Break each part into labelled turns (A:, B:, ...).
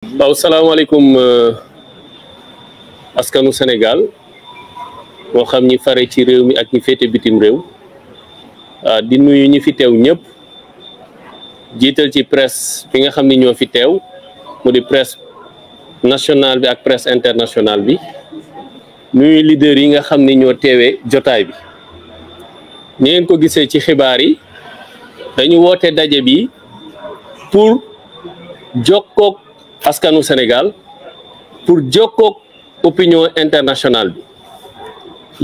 A: waaw salaamaaleykum euh, askanu Sénégal moo xam ñi fare ci réew mi ak ñi féete bitim réew ah, di nuyu ñi fi teew ñëpp jiital ci presse bi nga xam ni ñoo fi teew mu di presse nationale bi ak presse internationale bi nuyu leader yi nga xam ni ñoo teewee jotaay bi ni ngeen ko gisee ci xibaar yi dañu woote daje bi pour jokkoog askanu Sénégal pour jokkoog opinion internationale bi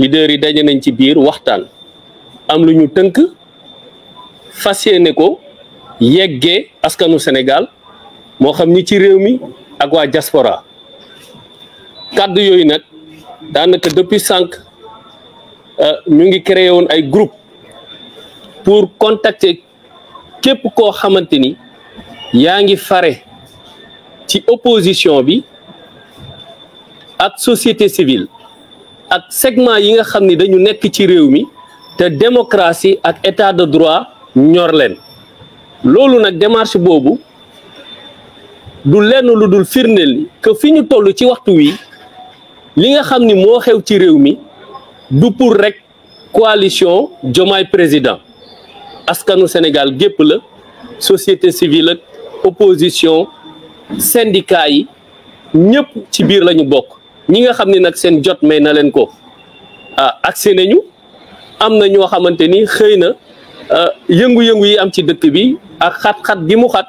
A: leader yi daje nañ ci biir waxtaan am lu ñu tënk fas yéene ko yeggee askanu Sénégal moo xam ni ci réew mi ak waa diaspora kàddu yooyu nag daanaka depuis sànq ñu ngi créé woon ay groupe pour contacter képp koo xamante ni yaa ngi fare ci opposition bi ak société civile ak segment yi nga xam ni dañu nekk ci réew mi te démocratie ak état de droit ñor leen loolu nag démarche boobu du lenn lu dul firndeel ni que fi ñu toll ci waxtu wi li nga xam ni moo xew ci réew mi du pour rek coalition Diomaye président askanu Sénégal gépp la société civile ak opposition syndicat yi ñëpp ci biir la ñu bokk ñi nga xam ni nag seen jot may na leen ko ah agsi nañu am na ñoo xamante ni xëy na euh, yëngu-yëngu yi am ci dëkk bi ak xat-xat gi mu xat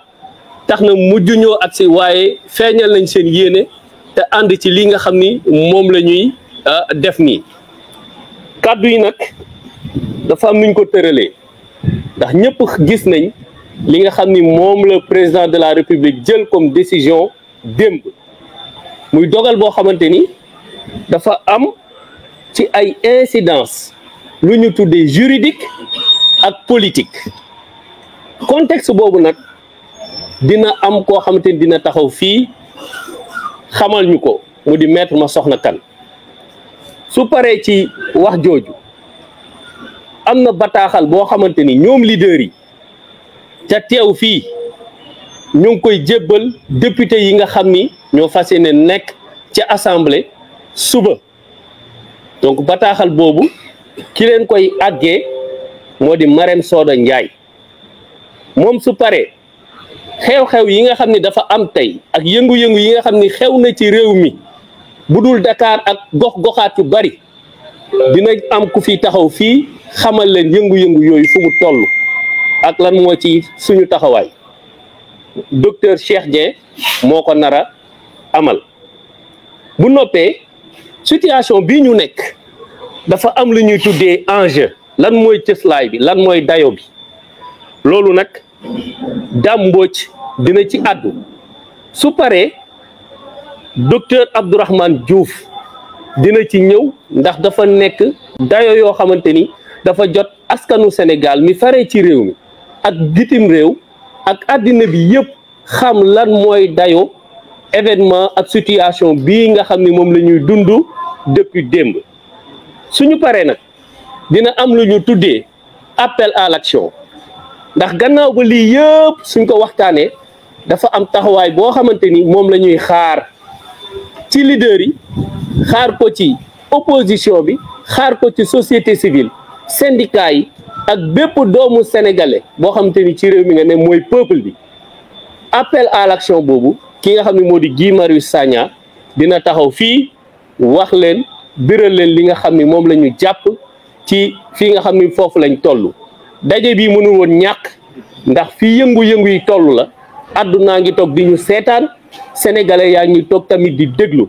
A: tax na mujj ñoo ak si waaye feeñal nañ seen yéene te ànd ci li nga xam ni moom la ñuy ah, def nii kàddu yi nag dafa am nuñ ko tëralee ndax ñëpp gis nañ li nga xam ni moom la président de la république jël comme décision démb muy dogal boo xamante ni dafa am ci ay incidence lu ñu tuddee juridique ak politique contexte boobu nag dina am koo xamante ni dina taxaw fii xamal ñu ko mu di maître ma soxna kan su paree ci wax jooju am na bataaxal boo xamante ni ñoom leader yi ca teew fii ñu ngi koy jébbal député yi nga xam ni ñoo fas yéene nekk ca assemblée suba donc bataaxal boobu ki leen koy àggee moo di Marème Soda Ndiaye moom su paree xew-xew yi nga xam ni dafa am tey ak yëngu-yëngu yi nga xam ni xew na ci réew mi bu dul Dakar ak gox-goxaat yu bari dina am ku fi taxaw fii xamal leen yëngu-yëngu yooyu fu mu toll ak lan moo ci suñu taxawaay docteur Cheikh Dieng moo ko nara amal bu noppee situation bi ñu nekk dafa am lu ñuy tuddee enjeu lan mooy cëslaay bi lan mooy dayo bi loolu nag Dame Mbodj dina ci àddu su paree docteur Abdourahmane Diouf dina ci ñëw ndax dafa nekk dayo yoo xamante ni dafa jot askanu Sénégal mi faree ci réew mi ak bitim réew ak àddina bi yëpp xam lan mooy dayo événement ak situation bii nga xam ni moom la ñuy dund depuis démb suñu paree nag dina am lu ñu tuddee appel à l'action ndax gannaaw ba lii yëpp suñ ko waxtaanee dafa am taxawaay boo xamante ni moom la ñuy xaar ci leader yi xaar ko ci opposition bi xaar ko ci société civile syndicat yi ak bépp doomu sénégalais boo xamante ni ci réew mi nga ne mooy peuple bi appel à l'action boobu ki nga xam ne moo di Guy Marius Sagna dina taxaw fii wax leen biral leen li nga xam ni moom la ñu jàpp ci fii nga xam ni foofu lañ toll daje bi mënul woon ñàkk ndax fii yëngu-yëngu yi toll la àddunaa ngi toog di ñu seetaan sénégalais yaa ngi toog tamit di déglu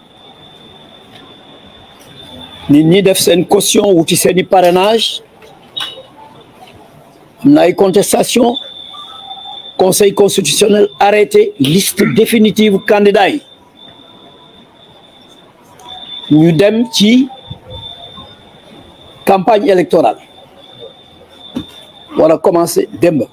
B: nit ñi def seen caution wuti seen i parrainage am na ay contestation conseil constitutionnel arrêté liste définitive candidat yi ñu dem ci campagne électorale war a commencé démb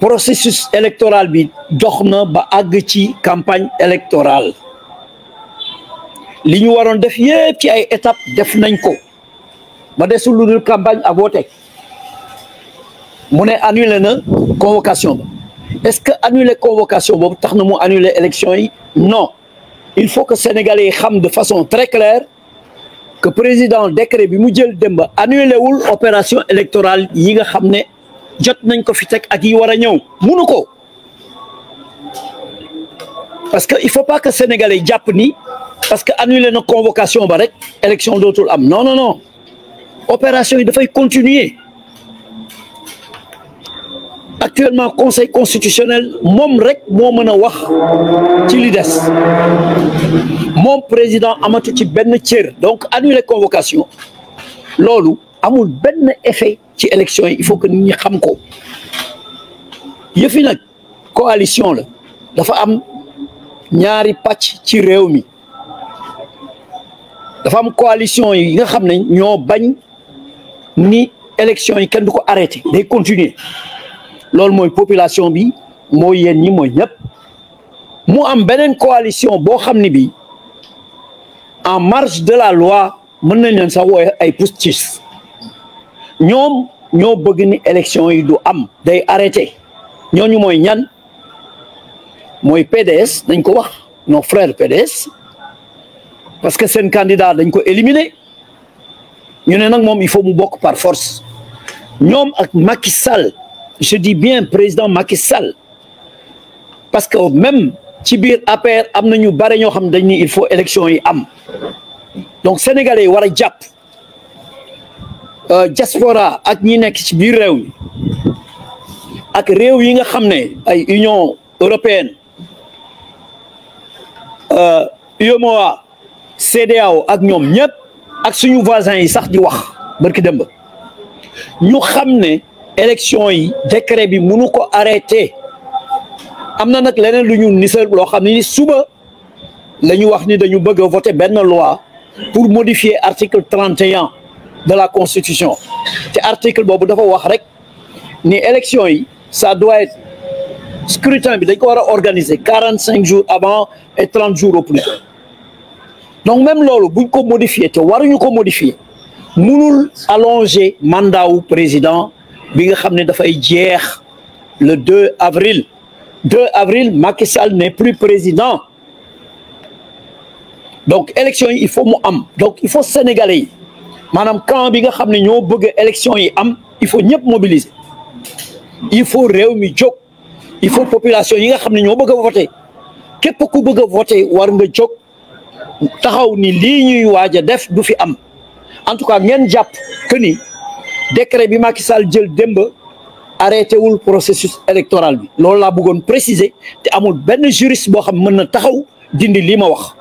B: processus électoral bi dox na ba àgg ci campagne électorale li ñu waroon def yëpp ci ay étapes def nañ ko ba desul lu dul campagne à voter mu ne annulé na convocation ba est-ce que annuler convocation boobu tax na mu annuler élection yi non il faut que sénégalais yi xam de façon très claire que président décret bi mu jël démb annulé wul opération électorale yi nga xam ne jot nañ ko fi teg ak yi war a ñëw munu ko parce que il faut pas que sénégalais jàpp ni parce que annulé na convocation ba rek élection dootul am non non non opération yi dafay continuer actuellement conseil constitutionnel moom rek moo mën a wax ci li des moom président amatu ci benn cër donc annuler convocation loolu amul benn effet ci élection yi il faut que nit ñi xam ko yëfi nag coalition la dafa am ñaari pàcc ci réew mi dafa am coalition yi nga xam ne ñoo bañ ni élection yi kenn du ko arrêté day continuer loolu mooy population bi mooy yéen ñi mooy ñëpp mu am beneen coalition boo xam ne bi en marge de la loi mën nañ leen sax wooye ay pustis ñoom ñoo bëgg ni élection yi du am day arrêté ñooñu mooy ñan mooy PDS dañ ko wax nos frères PDS parce que seen candidat dañ ko éliminer ñu ne nag moom il faut mu bokk par force ñoom ak Macky Sall je dis bien président Macky Sall parce que même ci biir APR am na ñu bare ñoo xam dañ ni il faut élection yi am donc sénégalais yi war a jàpp euh, diaspora ak ñi nekk ci biir réew mi ak réew yi nga xam ne ay union européenne UEMOA euh, CEDEAO ak ñoom ñëpp ak suñu voisins yi sax di wax barki dëmb ñu xam ne élection yi décret bi mënu ko arrêté am na nag leneen lu ñu nisal loo xam ne ni suba la ñu wax ni dañu bëgg a voter benn loi pour modifier article 31 de la constitution te article boobu dafa wax rek ni élection yi ça doit être scrutin bi dañ ko war a organiser quarante cinq jours avant et trente jours au plus donc même loolu buñ ko modifier te waruñu ko modifier mënul allonger mandat wu président bi nga xam ne dafay jeex le 2 avril 2 avril Macky Sall n'est plus président donc élection yi il faut mu am donc il faut sénégalais yi maanaam camp bi nga xam ne ñoo bëgg élection yi am il faut ñëpp mobiliser il faut réew mi jóg il faut population yi nga xam ne ñoo bëgg a voter képp ku bëgg a voter war nga jóg taxaw ni lii ñuy waaj a def du fi am en tout cas ngeen jàpp que ni décret bi Macky Sall jël démb arrêté wul processus électoral bi loolu laa bëggoon préciser te amul benn juriste boo xam mën na taxaw dindi lii ma wax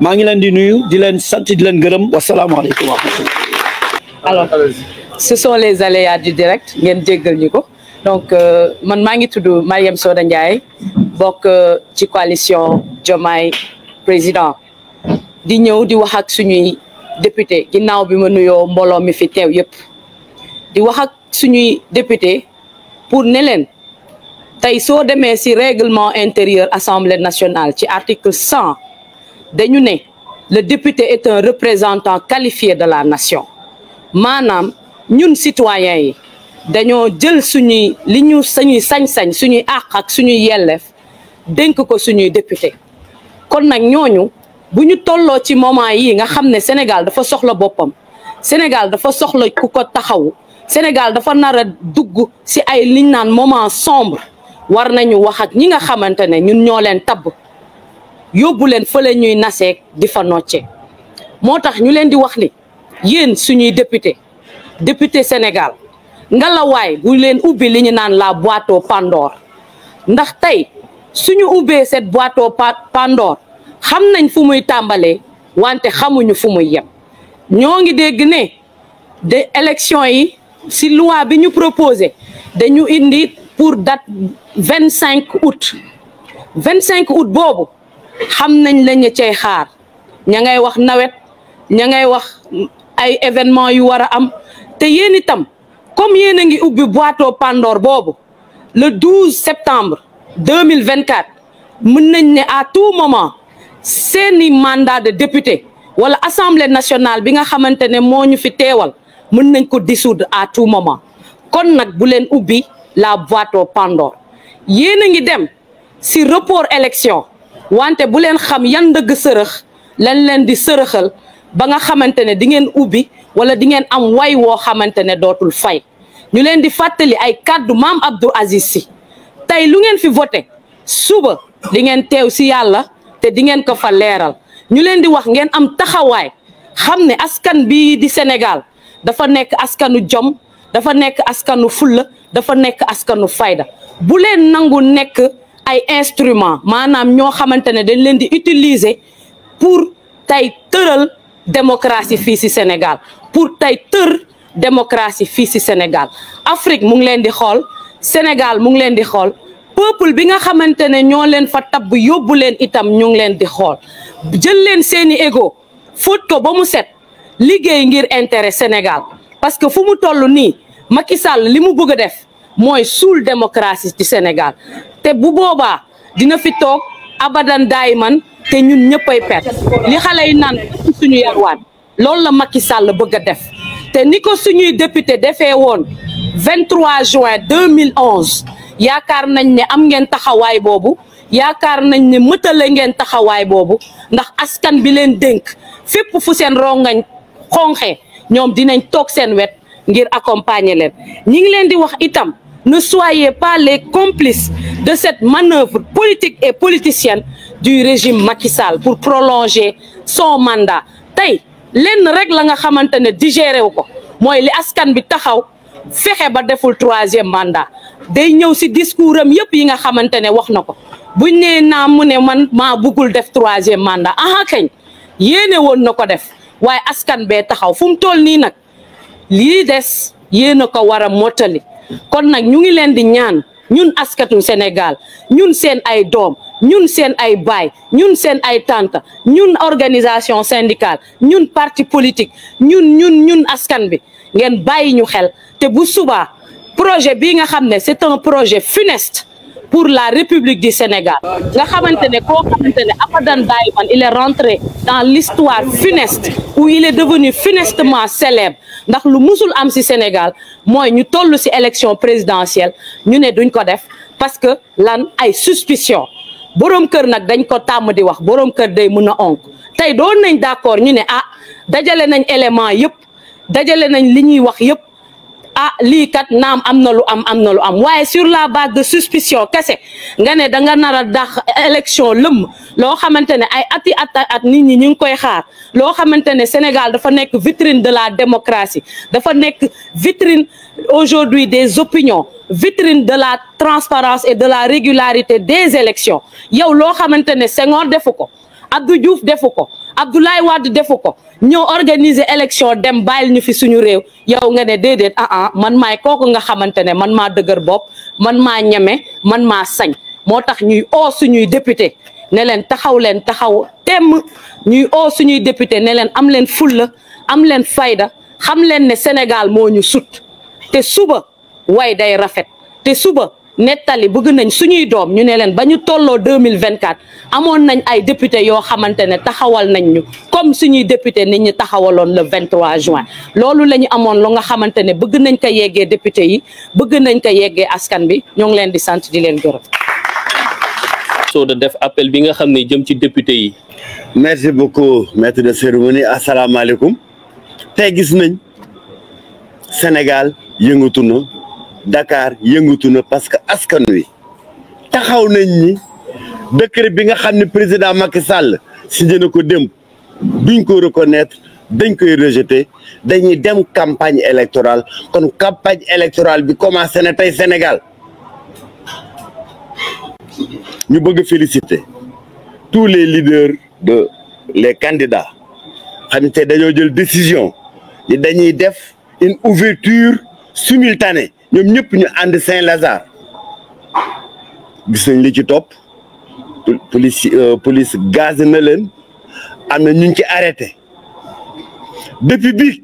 B: maa ngi leen di nuyu di leen sant di leen gërëm wasalaamaaleykum wa rahmatullah
C: alors ce sont les aléas du direct ngeen jéggal ñu ko donc euh, man maa ngi tudd Mariam Soda Ndiaye bokk euh, ci coalition Diomaye président di ñëw di wax ak suñuy député ginnaaw bi ma nuyoo mbooloo mi fi teew yëpp di wax ak suñuy député pour ne leen tey soo demee ci règlement intérieur assemblée nationale ci article cent dañu ne le député est un représentant qualifié de la nation maanaam ñun citoyens yi dañoo jël suñuy li ñu sañuy sañ-sañ suñuy àq ak suñuy yelleef dénk ko suñuy député kon nag ñooñu bu ñu tolloo ci moment yi nga xam ne Sénégal dafa soxla boppam Sénégal dafa soxla ku ko taxawu Sénégal dafa nar a dugg si ay liñ naan moment sombre war nañu wax ak ñi nga xamante ne ñun ñoo leen tabb yóbbu leen fële ñuy naseeg di fa nocce moo tax ñu leen di wax ni yéen suñuy député député Sénégal ngalawaay bu leen ubbi li ñu naan la boîte au Pandore ndax tey suñu ubbee cette boîte au Pandore xam nañ fu muy tàmbalee wante xamuñu fu muy yem ñoo ngi dégg ne de élection yi si loi bi ñu proposé dañu indi pour date vingt cinq août vingt cinq août boobu xam nañ lañu cay xaar ña ngay wax nawet ña ngay wax ay événement yu war a am te yéen itam comme yéen a ngi ubbi boîte au Pandore boobu le 12 septembre 2024 mën nañ ne à tout moment seeni mandat de député wala assemblée nationale bi nga xamante ne moo ñu fi teewal mën nañ ko dissoudre à tout moment kon nag bu leen ubbi la boîte au Pandore yéen a ngi dem si report élection wante bu leen xam yan ndëgg sërëx lañ leen di sërëxal ba nga xamante ne di ngeen ubbi wala di ngeen am way woo xamante ne dootul fay ñu leen di fàttali ay kàddu maam Abdou Aziz Sy tey lu ngeen fi voté suba di ngeen teew si yàlla te di ngeen ko fa leeral ñu leen di wax ngeen am taxawaay xam ne askan bii di Sénégal dafa nekk askanu jom dafa nekk askanu fulla dafa nekk askanu fayda bu leen nangu nekk ay instrument maanaam ñoo xamante ne dañ leen di utiliser pour tey tëral démocratie fii ci Sénégal pour tey tër démocratie fii ci Sénégal Afrique mu ngi leen di xool Sénégal mu ngi leen di xool peuple bi nga xamante ne ñoo leen fa tabb yóbbu leen itam ñu ngi leen di xool jël leen seeni ego fóot ko ba mu set liggéey ngir intérêt Sénégal parce que fu mu toll nii Macky Sall li mu bëgg a def mooy suul démocratie ci Sénégal te bu boobaa dina fi toog abadan daay man te ñun ñëppay perte li xale yi naan ci suñu yarwaan loolu la Macky Sall bëgg a def te ni ko suñuy député defee woon 23 juin 2011 yaakaar nañ ne am ngeen taxawaay boobu yaakaar nañ ne mëtale ngeen taxawaay boobu ndax askan bi leen dénk fépp fu seen rongañ xonxe ñoom dinañ toog seen wet ngir accompagner leen ñi ngi leen di wax itam ne soyez pas les complices de cette manœuvre politique et politicienne du régime Macky Sall pour prolonger son mandat tey lenn rek la nga xamante ne digéré wu ko mooy li askan bi taxaw fexe ba deful troisième mandat day ñëw si discours am yëpp yi nga xamante ne wax na ko buñ nee naa mu ne man maa buggul def troisième mandat aha kañ yéene woon na ko def waaye askan bee taxaw fu mu toll nii nag lii des yéen a ko war a mottali kon nag ñu ngi leen di ñaan ñun askatu Sénégal ñun seen ay doom ñun seen ay baay ñun seen ay tante ñun organisation syndicale ñun parti politique ñun ñun ñun askan bi ngeen bàyyi ñu xel te bu subaa projet bii nga xam ne c'est un projet funeste pour la République du Sénégal nga xamante ne koo xamante ne Abadan Baye Mann il est rentré dans l'histoire funeste où il est devenu funestement célèbre ndax lu musul am ci Sénégal mooy ñu toll ci élection présidentielle ñu ne duñ ko def parce que lan ay suspicion boroom kër nag dañ ko tàmm di wax boroom kër day mën a onk tey doon nañ d'accord ñu ne ah dajale nañ élément yëpp dajale nañ li ñuy wax yëpp ah lii kat naam am na lu am am na lu am waaye sur la base de suspicion kese nga ne da nga nar a dàq élection lëmm loo xamante ne ay ati at at nit ñi ñu ngi koy xaar loo xamante ne Sénégal dafa nekk vitrine de la démocratie dafa nekk vitrine aujourd'hui des opinions vitrine de la transparence et de la régularité des élections yow loo xamante ne Senghor defu ko Abdou Diouf defu ko Abdoulaye Wade defu ko ñëw organiser élection dem bàyyil ñu fi suñu réew yow nga ne déedéet ah ah man maay kooku nga xamante ne man maa dëgër bopp man maa ñeme man maa sañ moo tax ñuy oo suñuy député ne leen taxaw leen taxaw temm ñuy oo suñuy député ne leen am leen fulla am leen fayda xam leen ne Sénégal moo ñu sut te suba way day rafet te suba nettali bëgg nañ suñuy doom ñu ne leen ba ñu tolloo deux mille vingt quatre amoon nañ ay député yoo xamante ne taxawal nañ ñu comme suñuy député nit ñi taxawaloon le vingt trois juin loolu la ñu amoon lu nga xamante ne bëgg nañ ko yeggee député yi bëgg nañ ko yeggee askan bi ñoo ngi leen di sant di leen gërëm.
A: soo da def appel bi nga xam ne jëm ci député yi.
D: merci beaucoup maître de cérémonie asalaamaaleykum. tey gis nañ Sénégal yëngatu na Dakar yëngatu na parce que askan wi taxaw nañ ni décret bi nga xam ne président Macky Sall signé na ko démb duñ ko reconnaître dañ koy rejeter dañuy dem campagne électorale kon campagne électorale bi commencé na tey Sénégal ñu bëgg féliciter tous les leaders de les candidats xam te dañoo jël décision yi dañuy def une ouverture simultanée ñoom ñëpp ñu ànd Saint-Lazare gis nañ li ci topp police euh, police gaz na leen am na ñu ci arrêté depuis bi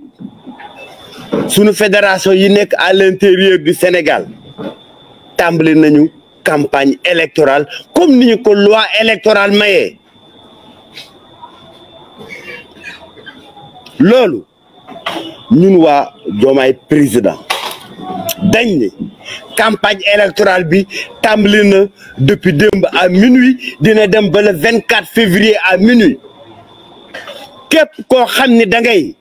D: sunu fédération yi nekk à l'intérieur du Sénégal tàmbali nañu campagne électorale comme ni ñu ko loi électorale mayee loolu ñun waa Diomaye président dañ ne campagne électorale bi tàmbali na depuis démb à minuit dina dem ba le vingt quatre février à minuit képp koo xam ni da ngay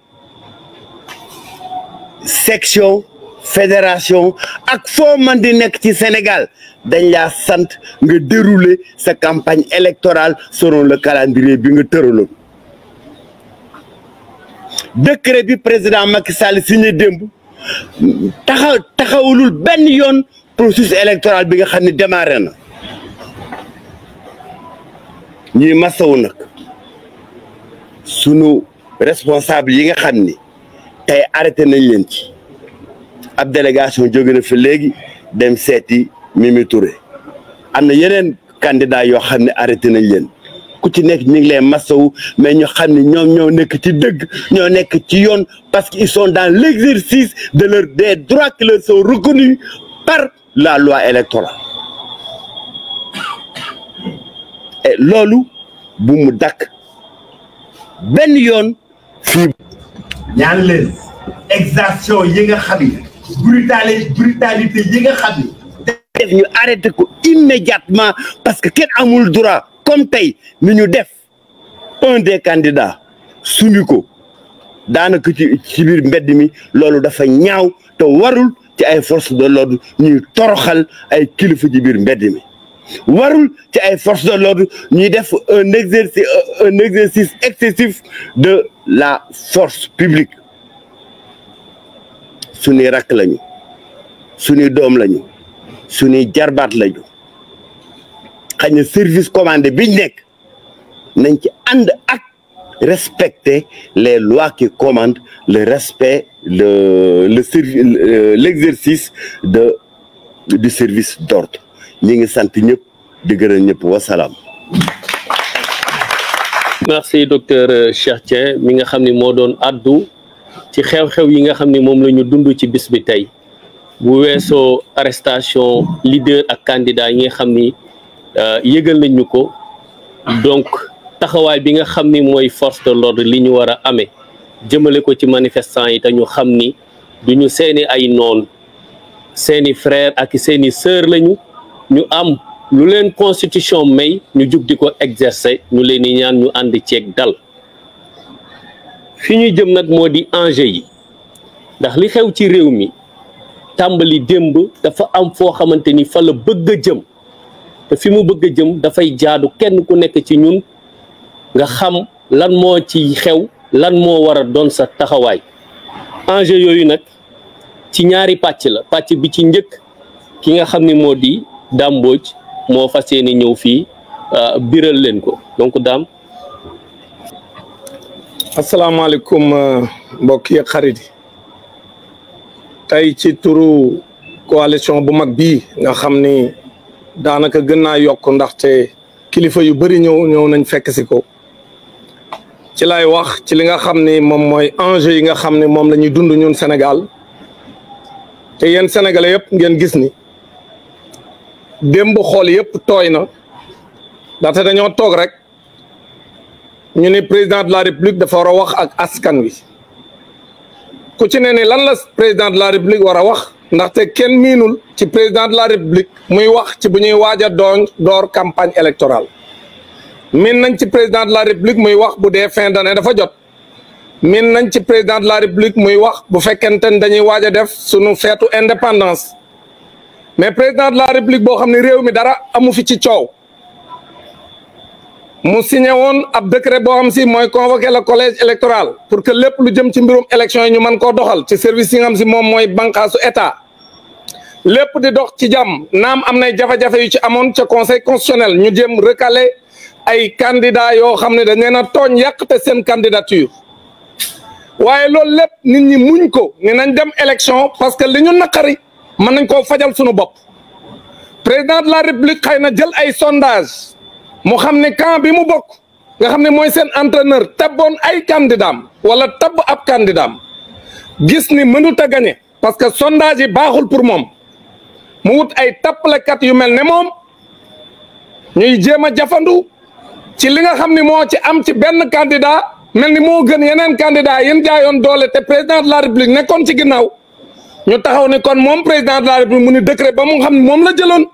D: section fédération ak foo man di nekk ci Sénégal dañ laa sant nga dérouler sa campagne électorale selon le calendrier bi nga tëraloon décret bi président Macky Sall signé démb taxaw taxawulul benn yoon processus électoral bi nga xam ne démarré na ñuy masawu nag sunu responsable yi nga xam ni tey arrêté nañ leen ci ab délégation jóge na fi léegi dem seeti Mimi Touré am na yeneen candidat yoo xam ne arrêté nañ leen ku ci nekk ñu ngi leen masawu mais ñu xam ne ñoom ñoo nekk ci dëgg ñoo nekk ci yoon parce qu'ils sont dans l'exercice de leur des droits qui leur sont reconnus par la loi électorale et loolu bu mu dakk benn yoon fii ñaan leen exaction yi nga xam ne brutalité brutalité yi nga xam ne def ñu arrêté ko immédiatement parce que kenn amul droit comme tey ni ñu def un des candidats sumi ko daanaka ci ci biir mbedd mi loolu dafa ñaaw te warul ci ay force de l'ordre ñuy toroxal ay kilifa ci biir mbedd mi warul ci ay force de l'ordre ñuy def un exercice un exercice excessif de la force publique suñuy rakk lañu suñuy doom lañu suñuy jarbaat lañu xañ na service commandé biñ nekk nañ ci ànd ak respecter les lois qui commandent le respect le le service euh, l'exercice de du service d'ordre ñi ngi sant ñëpp di gërëm ñëpp wasalaam.
A: merci docteur euh, Cheikh Dieng mi nga xam ni moo doon addu ci xew-xew yi nga xam ni moom la ñu dund ci bis bi tey. bu weesoo arrestation leader ak candidat yi nga xam ni euh, yëgal nañ ñu ko donc taxawaay bi nga xam ni mooy force de l'ordre li ñu war a amee jëmale ko ci manifestant yi te ñu xam ni du ñu seeni ay noon seeni frère ak seeni sœur lañu ñu am lu leen constitution may ñu jug di ko exercer ñu leen di ñaan ñu ànd ceeg dal fi ñuy jëm nag moo di enjeu yi ndax li xew ci réew mi tàmbali démb dafa am foo xamante ni fa la bëgg a jëm te fi mu bëgg a jëm dafay jaadu kenn ku nekk ci ñun nga xam lan moo ci xew lan moo war a doon sa taxawaay enjeu yooyu nag ci ñaari pàcc la pàcc bi ci njëkk ki nga xam ni moo di Dame Mbodj moo fas yéene ñëw fii euh, biral leen ko donc Dame.
E: asalaamaaleykum euh, mbokk yi xarit yi tey ci turu coalition bu mag bii nga xam ni daanaka gën naa yokk ndaxte kilifa yu bëri ñëw ñëw nañ fekk si ko ci lay wax ci li nga xam ni moom mooy enjeu yi nga xam ni moom la ñuy dund ñun Sénégal te yéen sénégalais yëpp ngeen gis ni démb xool yëpp tooy na ndaxte dañoo toog rek ñu ni président de la république dafa war a wax ak askan wi ku ci ne ni lan la président de la république war a wax ndaxte kenn miinul ci président de la république muy wax ci bu ñuy waaj a doon door campagne électorale miin nañ ci président de la république muy wax bu dee fin d'année dafa jot miin nañ ci président de la république muy wax bu fekkente ne dañuy waaj a def sunu feetu indépendance mais président de la république boo xam ne réew mi dara amu fi ci coow mu signé woon ab décret boo xam si mooy convoqué le collège électoral pour que lépp lu jëm ci mbirum élection yi ñu mën koo doxal ci service yi nga xam si moom mooy bànqaasu état lépp di dox ci jàmm naam am nay jafe-jafe yu ci amoon ca conseil constitutionnel ñu jëm recalé ay candidat yoo xam ne dañ leen a tooñ yàq te seen candidature waaye loolu lépp nit ñi muñ ko ni nañ dem élection parce que li ñu naqari mën nañ koo fajal sunu bopp président de la république xëy na jël ay sondage mu xam ne camp bi mu bokk nga xam ne mooy seen entraîneur tabboon ay candidaam wala tabb ab candidaam gis ni mënut a gagné parce que sondage yi baaxul pour moom mu wut ay tappalekat yu mel ne moom ñuy jéem a jafandu ci li nga xam ni moo ci am ci benn candidat mel ni moo gën yeneen candidat yéen jaayoon doole te président de la république nekkoon ci ginnaaw ñu taxaw ne kon moom président de la république mu ni décret ba mu xam ne moom la jëloon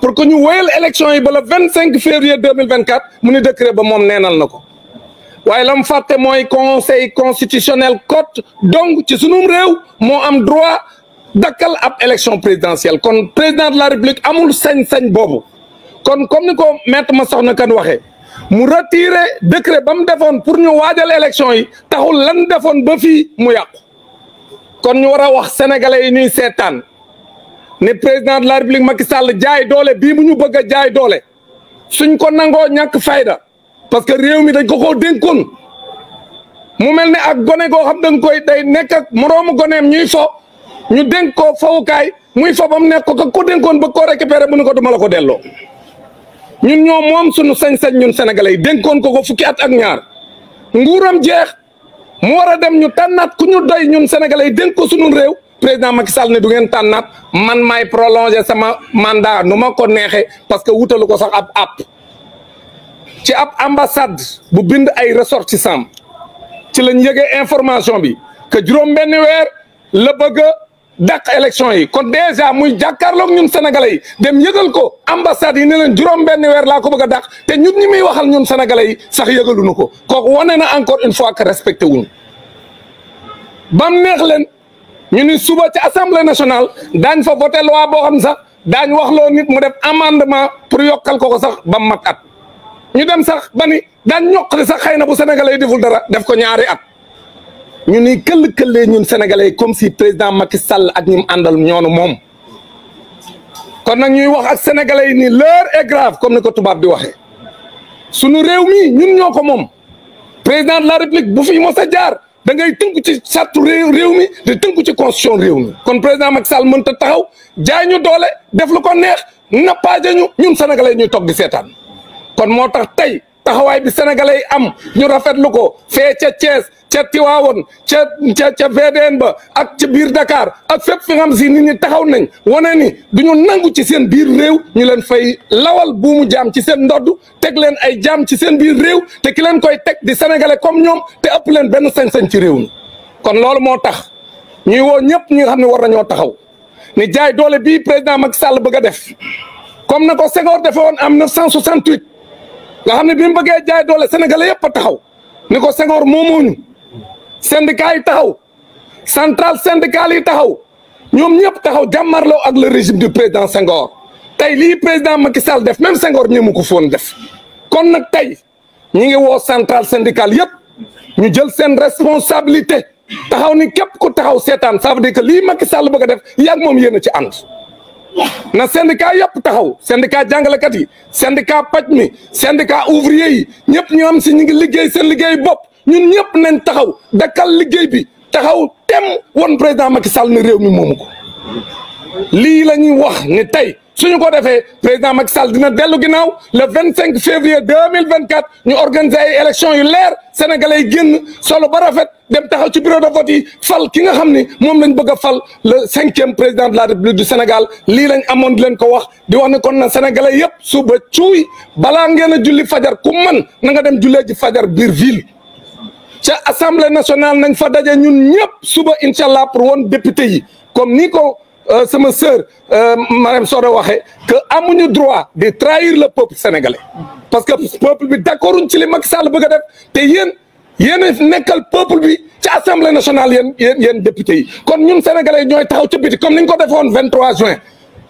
E: pour que ñu woyal élection yi ba le vingt cinq février deux mille vingt quatre mu ni décret ba moom neenal na ko waaye la mu fàtte mooy conseil constitutionnel cote donc ci sunum réew moo am droit dakkal ab élection présidentielle kon président de la république amul sañ-sañ boobu kon comme ni ko maître ma soxna kan waxee mu retiré décret ba mu defoon pour ñu waajal élection yi taxul lan defoon ba fii mu yàqu kon ñu war a wax sénégalais yi ñuy seetaan ne président de la république Macky Sall jaay doole bii mu ñu bëgg a jaay doole suñ ko nangoo ñàkk fayda parce que réew mi dañ ko koo dénkoon mu mel ne ak gone goo xam dañ koy day nekk ak moroomu goneem ñuy fo ñu dénk ko fowukaay muy fo ba mu nekk ko ka ko dénkoon ba koo récupéré mu ne ko duma la ko delloo ñun ñoo moom suñu sañ-sañ ñun sénégalais yi dénkoon ko ko fukki at ak ñaar nguuram jeex mu war a dem ñu tànnaat ku ñu doy ñun sénégalais yi dénk ko suñu réew président Macky Sall ne du ngeen tànnaat man maay prolonger sama mandat nu ma ko neexee parce que wutalu ko sax ab app ci ab ambassade bu bind ay ressortissants ci lañ yëgee information bi que juróom benn weer la bëgg dàq élection yi kon déjà muy jàkkaarloog ñun sénégalais yi dem yëgal ko ambassade yi ne leen juróom benn weer laa ko bëgg a dàq te ñun ñi muy waxal ñun sénégalais yi sax yëgaluñu ko kooku wane na encore une fois que respecté wuñu bam neex leen ñu ni suba ci assemblée nationale daañ fa voté loi boo xam sax daañ wax loo nit mu def amendement pour yokkal ko ko sax ba mat at ñu dem sax ba ni daan ñoqali sax xëy na bu sénégalais yi deful dara def ko ñaari at ñu ni këll këllee ñun sénégalais comme si président Macky Sall ak ñi mu àndal ñoonu moom kon nag ñuy wax ak sénégalais yi ni l'heure est grave comme ni ko tubaab di waxee sunu réew mi ñun ñoo ko moom président de la république bu fi mos a jaar da ngay tënku ci sàttu réew réew mi di tënku ci constitution réew mi kon président Macky Sall mënta taxaw jaay ñu doole def lu ko neex nappaaje ñu ñun sénégalais ñuy toog di seetaan kon moo tax tey taxawaay bi sénégalais yi am ñu rafetlu ko fee ca Thiès ca Tiwaawoon ca ca ca VDN ba ak ca biir Dakar ak fépp fi nga xam si nit ñi taxaw nañ wane ni du ñu nangu ci seen biir réew ñu leen fay lawal buumu jaam ci seen ndodd teg leen ay jaam ci seen biir réew te ki leen koy teg di sénégalais comme ñoom te ëpp leen benn sañ-sañ ci réew mi kon loolu moo tax ñuy woo ñëpp ñi nga xam ne war nañoo taxaw ne jaay doole bii président Macky Sall bëgg a def comme na ko Senghor defe woon am 1968 nga xam ne bi mu bëggee jaay doole sénégalais yëpp a taxaw ni ko Senghor moomooñu syndicat yi taxaw central syndical yi taxaw ñoom ñëpp taxaw jàmmarloo ak le régime du président Senghor tey lii président Macky Sall def même Senghor ñëmu ko foon def kon nag tey ñi ngi woo central syndical yëpp ñu jël seen responsabilité taxaw ni képp ku taxaw seetaan ça veut dire que lii Macky Sall bëgg a def yàgg moom yéen a ci ànd na syndicat yëpp taxaw syndicat jàngalekat yi syndicat paj mi syndicat ouvrier yi ñëpp ñu am si ñu ngi liggéey seen liggéey bopp ñun ñëpp nañ taxaw dakkal liggéey bi taxaw tem won président Macky Sall ne réew mi moomu ko lii la ñuy wax ne tey suñu ko defee président Macky Sall dina dellu ginnaaw le vingt cinq février deux mille vingt quatre ñu organiser ay élections yu leer sénégalais yi génn solo ba rafet dem taxaw ci bureau de vote yi fal ki nga xam ni moom lañ bëgg a fal le cinquième président de la république du Sénégal lii lañ amoon di leen ko wax. di wax ne kon na sénégalais yëpp suba cuuy balaa ngeen a julli fajar ku man na nga dem jullee ji fajar biir ville ca assemblée nationale nañ fa daje ñun ñëpp suba incha allah pour woon député yi comme ni ko euh, sama sœur euh, Marème Soda waxee que amuñu droit de trahir le peuple sénégalais parce que peuple bi d'accorduñ ci li Macky Sall bëgg a def te yéen yéen a nekkal peuple bi ci assemblée nationale yéen yéen yéen député yi kon ñun sénégalais ñooy taxaw ca biti comme ni ñu ko defoon 23 juin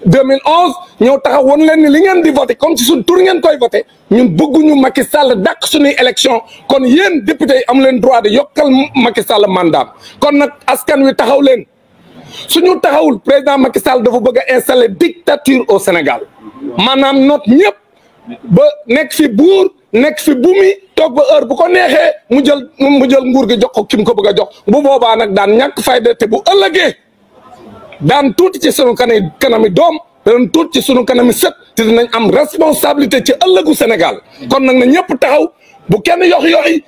E: 2011 ñëw taxaw woon leen ni li ngeen di voté comme ci suñ tur ngeen koy voté ñun bëgguñu Macky Sall dàq suñuy élection kon yéen député yi am leen droit de yokkal Macky Sall mandat kon nag askan wi taxaw leen. suñu taxawul président Macky Sall dafa bëgg a installer dictature au Sénégal maanaam noot ñëpp ba nekk fi buur nekk fi bu mi toog ba heure bu ko neexee mu jël mu jël nguur gi jox ko ki mu ko bëgg a jox bu boobaa nag daan ñàkk fayda te bu ëllëgee daan tuuti ci sunu kanay kanami doom daan tuuti ci sunu kanami sët te dinañ am responsabilité ci ëllëgu Sénégal kon nag na ñëpp taxaw bu kenn yox yoxi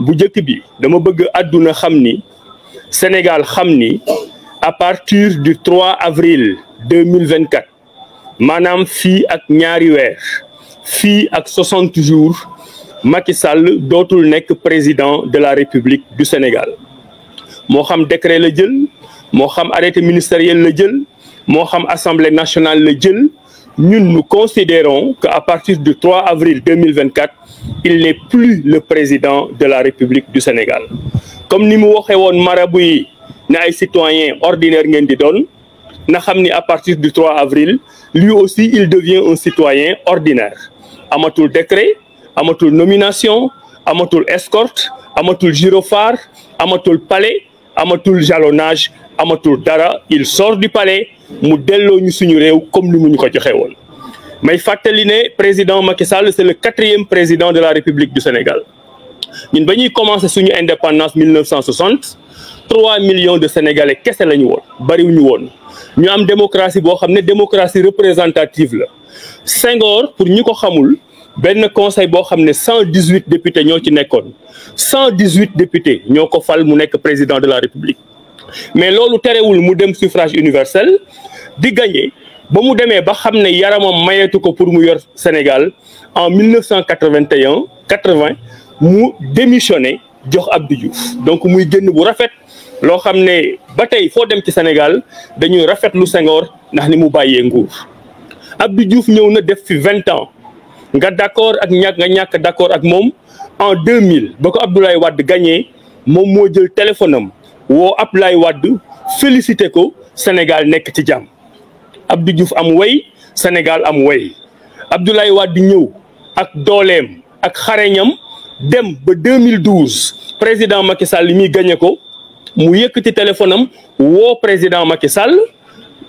F: bu njëkk bi dama bëgg àdduna xam ni Sénégal xam ni à partir du 3 avril 2024 maanaam fii ak ñaari weer fii ak 60 jours Macky Sall dootul nekk président de la République du Sénégal moo xam décret la jël moo xam arrêté ministériel la jël moo xam assemblée nationale la jël ñun nous considérons que à partir du 3 avril 2024 il n'est plus le président de la République du Sénégal comme ni mu waxee woon marabu yi ne ay citoyen ordinaire ngeen di doon na xam ni à partir du 3 avril lui aussi il devient un citoyen ordinaire amatul décret amatul nomination amatul escorte amatul gyrophare amatul palais amatul jalonnage amatul dara il sort du palais mu delloo ñu suñu réew comme ni mu ñu ko joxe woon may fàttali ne président Macky Sall c'est le quatrième président de la République du Sénégal ñun ba ñuy commencé suñu indépendance 1960 3 millions de sénégalais kese la ñu woon bariwuñu woon ñu am démocratie boo xam ne démocratie représentative la Senghor pour ñi ko xamul benn conseil boo xam ne cent dix huit députés ñoo ci nekkoon cent dix huit députés ñoo ko fal mu nekk président de la république mais loolu terewul mu dem suffrage universel di gagné ba mu demee ba xam ne yaramam mayeetu ko pour mu yor Sénégal en mille neuf cent quatre vingt et un quatre vingt mu démissionné jox Abdou Diouf donc muy génn bu rafet loo xam ne ba tey foo dem ci Sénégal dañuy rafetlu Senghor ndax ni mu bàyyee nguur Abdou Diouf ñëw na def fi vingt ans nga d'accord ak ñàkk nga ñàkk d'accord ak moom en 2000 ba ko Abdoulaye Wade gagné moom moo jël téléphone am woo Abdoulaye Wade félicité ko Sénégal nekk ci jàmm Abdou Diouf am way Sénégal am way Abdoulaye Wade ñëw ak dooleem ak xareñam dem ba 2012 président Macky Sall li muy gagné ko mu yëkkati téléphone am woo président Macky Sall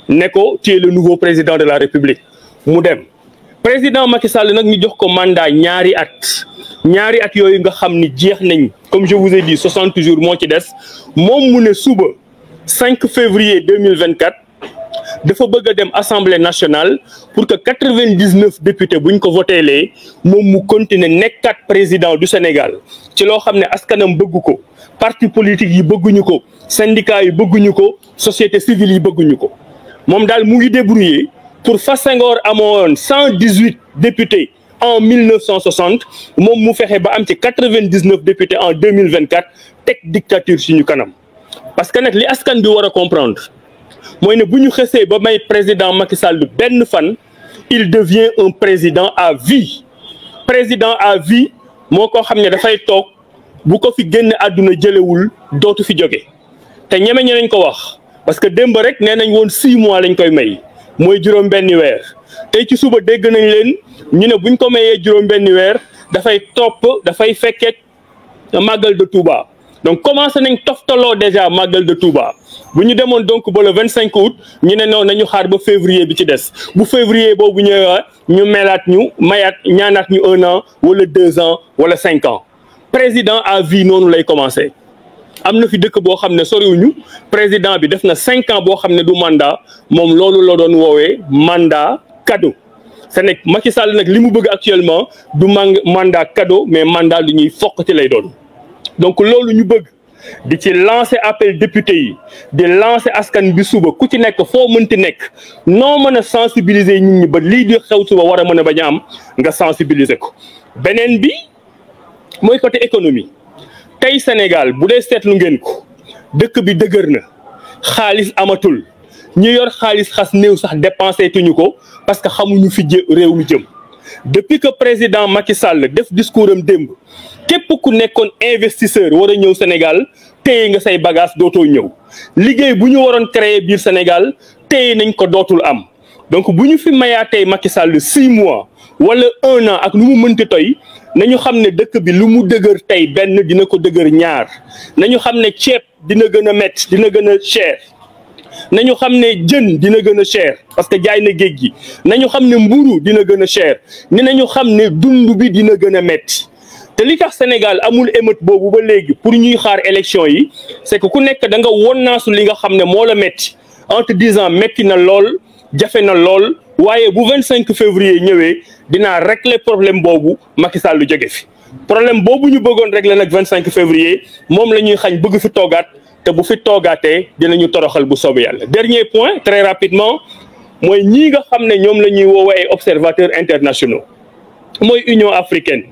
F: ne ko tu es le nouveau président de la République mu dem président Macky Sall nag ñu jox ko mandat ñaari at ñaari at yooyu nga xam ni jeex nañ comme je vous ai dit 60 jours moo ci des moom mu ne suba 5 février 2024 dafa bëgg a dem assemblée nationale pour que quatre-vingt-dix-neuf députés bu ñu ko voté lee moom mu continuer nekkaat président du Sénégal ci loo xam ne askanam bëgg ko parti politique yi bëgguñu ko syndicat yi bëgguñu ko société civile yi bëgguñu ko moom daal mu ngi débrouiller pour fa Senghor amoon cent dix-huit députés en 1960 moom mu fexe ba am ci 99 députés en 2024 teg dictature suñu kanam parce que nag li askan bi war a comprendre mooy ne bu ñu xësee ba may président Macky Sall benn fan il devient un président à vie président à vie moo ko xam ne dafay toog bu ko fi génn àdduna jëlewul dootu fi jóge te ñeme ñe nañ ko wax parce que démb rek nee nañ woon six mois lañ koy may mooy juróom benni weer tey ci suba dégg nañ leen ñu ne buñ ko mayee juróom benni weer dafay topp dafay fekkee màggal de Touba donc commencé nañ toftaloo déjà màggal de Touba bu ñu demoon donc ba le vingt cinq août ñu ne noonu nañu xaar ba février bi ci des bu février boobu ñëwee ñu melaat ñu mayaat ñaanaat ñu un an wala deux ans wala cinq ans président à vie noonu lay commencé am na fi dëkk boo xam ne soriwuñu président bi def na cinq ans boo xam ne du mandat moom loolu la doon woowee mandat cadeau te nag Macky Sall nag li mu bëgg actuellement du mang mandat cadeau mais mandat lu ñuy foqati lay doon donc loolu ñu bëgg di ci lancer appel député yi di lancer askan bi suba ku ci nekk foo mënti nekk noo mën a sensibiliser nit ñi ba lii di xew suba war a mën a bañ a am nga sensibiliser ko beneen bi. mooy côté économie tey Sénégal bu dee seetlu ngeen ko dëkk bi dëgër na xaalis amatul ñu yor xaalis xas néew sax dépensé tuñu ko parce que xamuñu fi jë réew mi jëm depuis que président Macky Sall def discours am démb képp ku nekkoon investisseur war a ñëw Sénégal téye nga say bagage dootoo ñëw liggéey bu ñu waroon créer biir Sénégal téye nañ ko dootul am donc bu ñu fi mayaatee Macky Sall six mois wala un an ak lu mu mënti toy nañu xam ne dëkk bi lu mu dëgër tey benn dina ko dëgër ñaar nañu xam ne ceeb dina gën a métti dina gën a cher nañu xam ne jën dina gën a cher parce que jaay na géej gi nañu xam ne mburu dina gën a cher ni nañu xam ne dund bi dina gën a métti te li tax Sénégal amul émeute boobu ba léegi pour ñuy xaar élection yi c'est que ku nekk da nga won naasu li nga xam ne moo la métti en te disant métti na lool jafe na lool waaye bu vingt cinq février ñëwee dinaa régler problème boobu Macky Sall lu jóge fi problème boobu ñu bëggoon régler nag vingt cinq février moom la ñuy xañ bëgg fi toogaat te bu fi toogaatee dinañu toroxal bu soobee yàlla dernier point très rapidement mooy ñii nga xam ne ñoom la ñuy woowee ay observateurs internationaux mooy Union africaine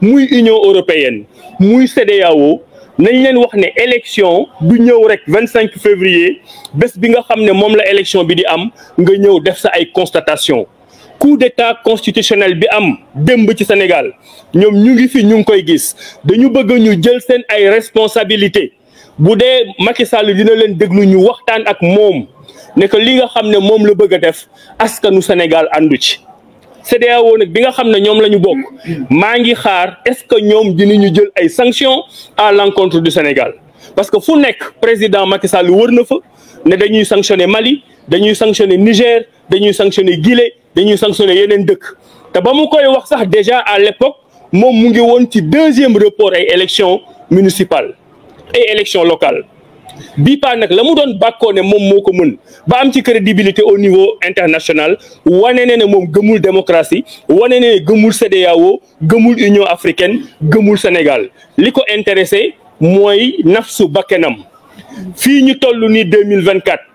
F: muy Union européenne muy CEDEAO nañ leen wax ne élection du ñëw rek vingt cinq février bés bi nga xam ne moom la élection bi di am nga ñëw def sa ay constatation coup d'état constitutionnel bi am démb ci Sénégal ñoom ñu ngi fi ñu ngi koy gis dañu bëgg ñu jël seen ay responsabilité bu dee Macky Sall dina leen déglu ñu waxtaan ak moom ne que li nga xam ne moom la bëgg a def askanu Sénégal àndu ci CEDEAO nag bi nga xam ne ñoom la ñu bokk maa ngi xaar est-ce que ñoom dinañu jël ay sanctions à l'encontre du Sénégal parce que fu nekk président Macky Sall wër na fa ne dañuy sanctionner Mali dañuy sanctionner Niger dañuy sanctionner Guinée dañuy sanctionné yeneen dëkk te ba mu koy wax sax déjà à l'époque moom mu ngi woon ci deuxième report ay élection municipale ay élection locale bii paa nag la mu doon bàkkoo ne moom moo ko mën ba am ci crédibilité au niveau international wane ne ne moom gëmul démocratie wane ne ne gëmul CEDEAO gëmul Union africaine gëmul Sénégal li ko intéressé mooy nafsu bakkenam fii ñu toll nii deux mille vingt quatre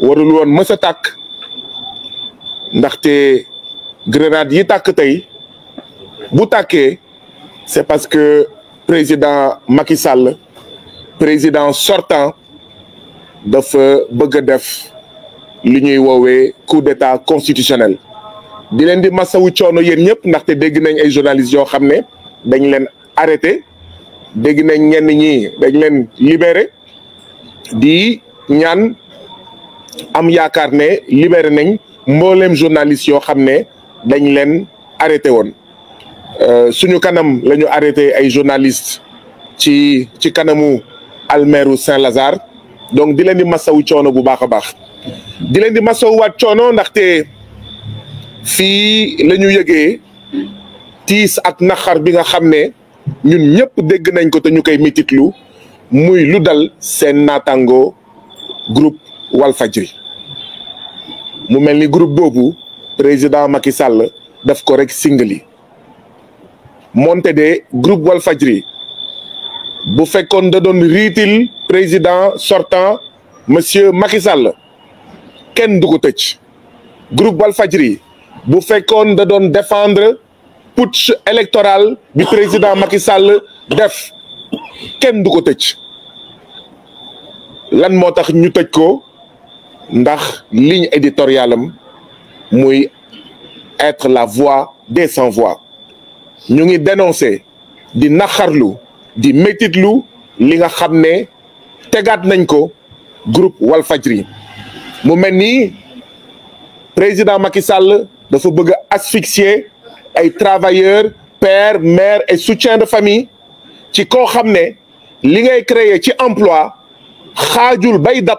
G: warul woon mës a tàkk ndaxte grenade yi tàkk tey bu tàkkee c'est parce que président Macky Sall président sortant dafa bëgg a def li ñuy woowee coup d'état constitutionnel di leen di masawu coono yéen ñëpp ndaxte dégg nañ ay journalistes yoo xam ne dañ leen arrêté dégg nañ ñenn ñi dañ leen libéré di ñaan am yaakaar ne libéré nañ mbooleem journaliste yoo xam ne dañ leen arrêté woon euh, suñu kanam la ñu arrêté ay journaliste ci ci kanamu almeeru Saint-Lazare donc di leen di masawu coono bu baax a baax di leen di masawuwaat coono ndaxte fii la ñu yëgee tiis ak naxar bi nga xam ne ñun ñëpp dégg nañ ko te ñu koy mititlu muy lu dal seen naataango groupe Walfadjri mu mel ni groupe boobu président Macky Sall daf ko rek singali moonte de groupe Walfadjri bu fekkoon da doon riitil président sortant monsieur Macky Sall kenn du ko tëj groupe Walfadjri bu fekkoon da doon défendre putsch électoral bi président Macky Sall def kenn du ko tëj lan moo tax ñu tëj ko ndax ligne éditoriale am muy être la voix des sans voix ñu ngi dénoncer di naxarlu di métitlu li nga xam ne tegaat nañ ko groupe Walfadjri mu mel ni président Macky Sall dafa bëgg a asphyxier ay travailleurs père mère et soutien de famille ci koo xam ne li ngay créer ci emploi xaajul bay dab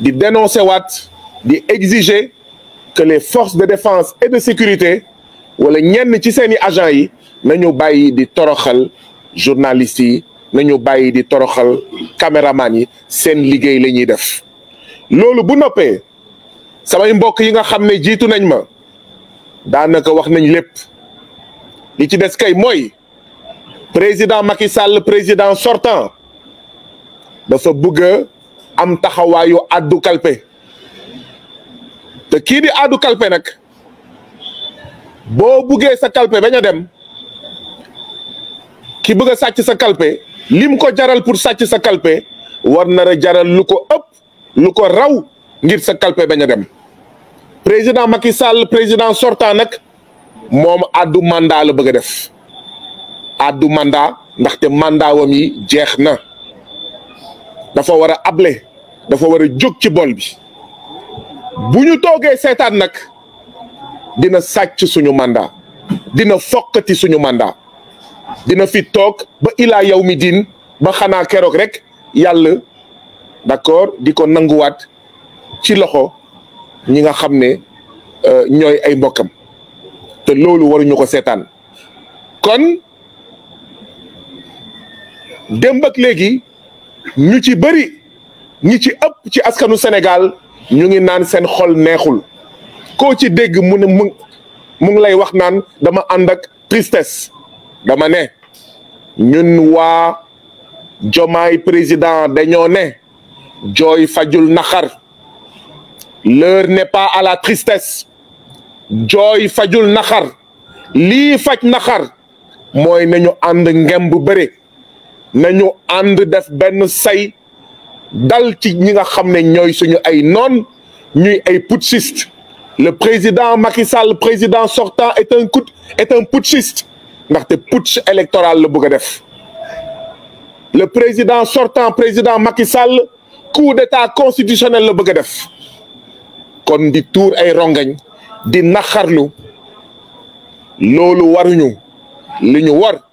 G: di dénoncer waat di exiger que les forces de défense et de sécurité wala ñenn ci seeni agent yi nañu bàyyi di toroxal journalistes yi nañu bàyyi di toroxal caméraman yi seen liggéey la ñuy def loolu bu noppee samay mbokk yi nga xam ne jiitu nañ ma daanaka wax nañ lépp li ci des kay mooy président Macky Sall président sortant dafa bëgg a am taxawaayu addu kalpe te kii di addu kalpe nag boo buggee sa kalpe bañ a dem ki bëgg a sàcc sa kalpe lim ko jaral pour sàcc sa kalpe war na la jaral lu ko ëpp lu ko raw ngir sa kalpe bañ a dem président Macky Sall président sortant nag moom addu mandat la bëgg a def addu mandat ndaxte mandat wam yi jeex na dafa war a able dafa war a jóg ci bool bi bu ñu toogee seetaan nag dina sàcc suñu mandat dina foqati suñu mandat dina fi toog ba ilaa yow mi diin ba xanaa keroog rek yàlla d'accord di ko nanguwaat ci loxo ñi nga xam ne euh, ñooy ay mbokkam te loolu waruñu ko seetaan kon démb ak léegi ñu ci bëri ñi ci ëpp ci askanu Sénégal ñu ngi naan seen xol neexul koo ci dégg mu ne mu mu ngi lay wax naan dama ànd ak tristesse dama ne ñun waa jomaay président dañoo ne jooy fajul naxar l'heure n'est pas à la tristesse jooy fajul naxar lii faj naxar mooy nañu ànd ngem bu bëre nañu ànd def benn say dal ci ñi nga xam ne ñooy suñu ay noon ñuy ay putschiste le président Macky Sall président sortant est un coup est un putschiste ndaxte putsch électoral la bëgg a def le président sortant président Macky Sall coup d'état constitutionnel la bëgg a def kon di tuur ay rongañ di naxarlu loolu waruñu li ñu war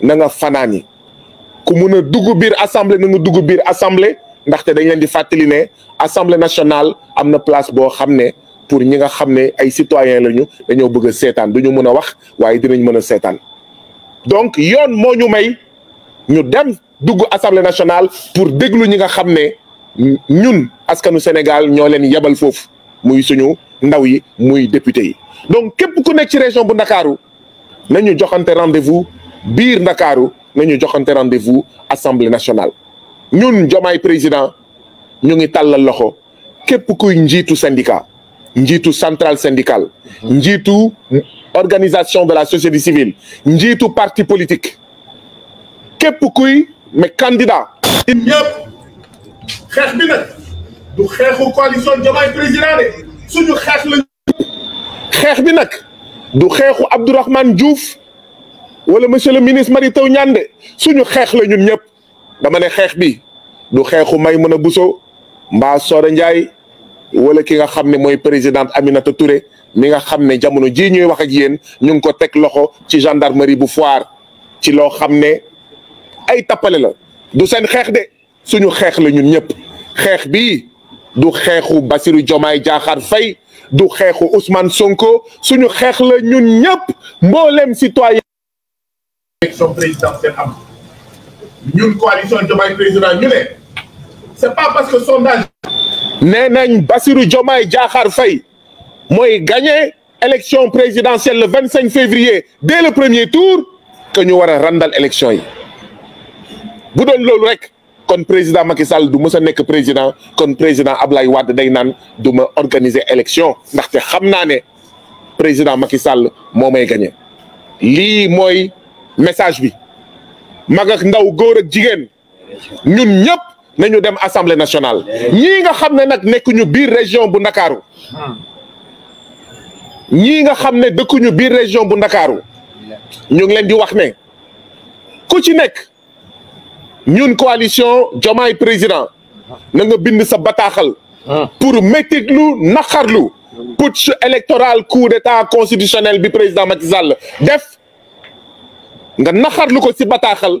G: na nga fanaani ku mun a dugg biir assemblée na nga dugg biir assemblée ndaxte dañ leen di fàttali ne assemblée nationale am na place boo xam ne pour ñi nga xam ne ay citoyens lañu dañoo bëgg a seetaan du ñu mën a wax waaye dinañ mën a seetaan donc yoon moo ñu may ñu dem dugg assemblée nationale pour déglu ñi nga xam ne ñun askanu Sénégal ñoo leen yebal foofu muy suñu ndaw yi muy député yi donc képp ku nekk ci région bu Ndakaaru nañu joxante rendez-vous biir Ndakaaru nañu joxante rendez-vous assemblée nationale ñun Diomaye président ñu ngi tàllal loxo képp kuy njiitu syndicat njiitu centrale syndicale njiitu organisation de la société civile njiitu parti politique képp kuy mais candidat
H: ñëpp xeex bi nag du xeexu coalition Diomaye président de suñu xeex la
G: xeex bi nag du xeexu Abdourahmane Diouf wala monsieur le ministre Mary Teuw Niane de suñu xeex la ñun ñëpp dama ne xeex bi du xeexu Maïmouna Bousso mbaa Soda Ndiaye wala ki nga xam ne mooy présidente Aminata Touré mi nga xam ne jamono jii ñuy wax ak yéen ñu ngi ko teg loxo ci gendarmerie bu Foire ci loo xam ne ay tappale la du seen xeex de suñu xeex la ñun ñëpp xeex bi du xeexu Bassirou Diomaye Diakhar Faye du xeexu Ousmane Sonko suñu xeex la ñun ñëpp mboolem citoyen
H: élection présidentielle am ñun coalition Diomaye président ñu ne c'est pas parce que sondage
G: nee nañ Bassirou Diomaye Diakhar Faye mooy gagné élection présidentielle le vingt cinq février dès le premier tour que ñu war a randal élection yi bu doon loolu rek kon président Macky Sall du mës a nekk président kon président Ablaye Wade day naan du ma organiser élection ndaxte xam naa ne président Macky Sall moo may gagné lii mooy message bi mag ak ndaw góor ak jigéen ñun ñëpp nañu dem assemblée nationale ñii nga xam ne nag nekkuñu biir région bu ndakaaru ñii nga xam ne dëkkuñu biir région bu ndakaaru ñu ngi leen di wax ne ku ci nekk ñun coalition Diomaye président na nga bind sa bataaxal pour métitlu naqarlu putsch électoral coup d'état constitutionnel bi président Macky Sall def nga naqarlu ko ci bataaxal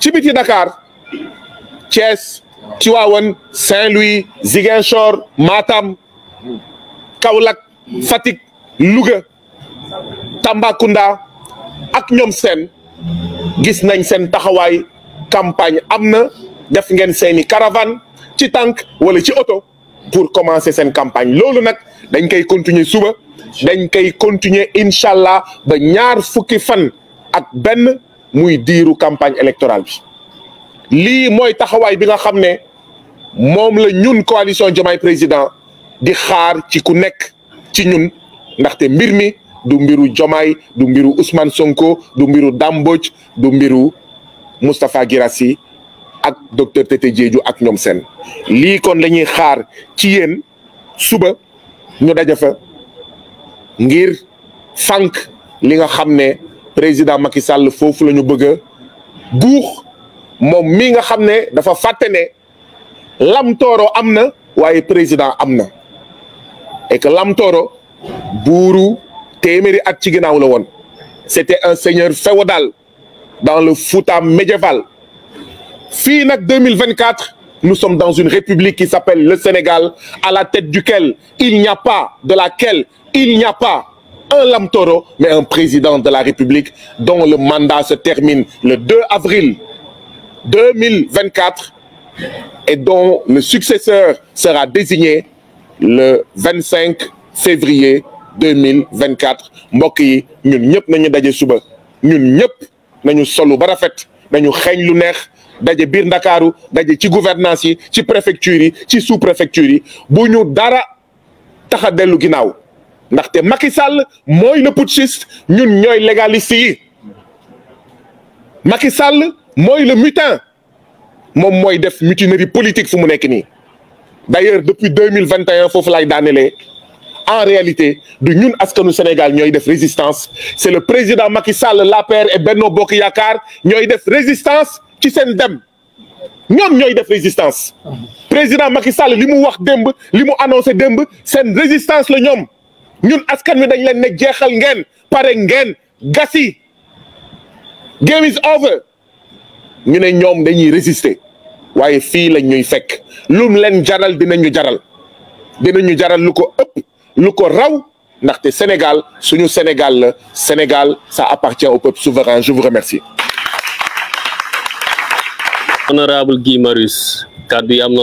G: ci biti Dakar Thiès Tivaouane Saint-Louis Ziguinchor Matam Kaolack Fatick Louga Tambacounda ak ñoom seen gis nañ seen taxawaay campagne am na def ngeen seeni caravane ci tànk wala ci oto pour commencer seen campagne loolu nag dañ koy continuer suba dañ koy continuer incha allah ba ñaar fukki fan ak benn muy diiru campagne électorale bi lii mooy taxawaay bi nga xam ne moom la ñun coalition Diomaye Président di xaar ci ku nekk ci ñun ndaxte mbir mi du mbiru Jomaay du mbiru Ousmane Sonko du mbiru Damboj du mbiru Moustapha Guirassy ak docteur Tete Diédhiou ak ñoom seen lii kon la ñuy xaar ci yéen suba ñu daje fa ngir fànq li nga xam ne président Macky Sall foofu la ñu bëgg a guux moom mii nga xam ne dafa fàtte ne Lam Tooro am na waaye président am na et que Lam Tooro buuru téeméeri at ci ginnaaw la woon c'était un seigneur féodal dans le Fouta médiéval fii nag 2024 nous sommes dans une république qui s'appelle le Sénégal à la tête duquel il n'y a pas de laquelle il n'y a pas un lam taureau mais un président de la République dont le mandat se termine le 2 avril 2024 et dont le successeur sera désigné le 25 février 2024 mbokk yi ñun ñëpp nañu daje suba ñun ñëpp nañu solu ba rafet nañu xeeñ lu neex daje biir ndakaaru daje ci gouvernance yi ci préfecture yi ci sous préfecture yi bu ñu dara tax a dellu ginnaaw ndaxte Macky Sall mooy le putschiste ñun ñooy légaliste yi Macky Sall mooy le mutin moom mooy def mutinerie politique fu mu nekk nii d'ailleurs depuis deux mille vingt et un foofu laay daanelee en réalité du ñun askanu Sénégal ñooy def résistance c'est le président Macky Sall l'APR et Benno Bokk Yaakaar ñooy def résistance ci seen dem ñoom ñooy def résistance président Macky Sall li mu wax démb li mu annoncé démb seen résistance la ñoom ñun askan wi dañ leen ne jeexal ngeen pare ngeen gasi game is over ñu ne ñoom dañuy résister waaye fii lañ ñuy fekk lum leen jaral dinañu jaral dinañu jaral lu ko ëpp lu ko raw ndaxte Sénégal suñu Sénégal la Sénégal ça appartient au peuple souverain je vous remercie.
A: honorable Guy Marius kàddu yi am na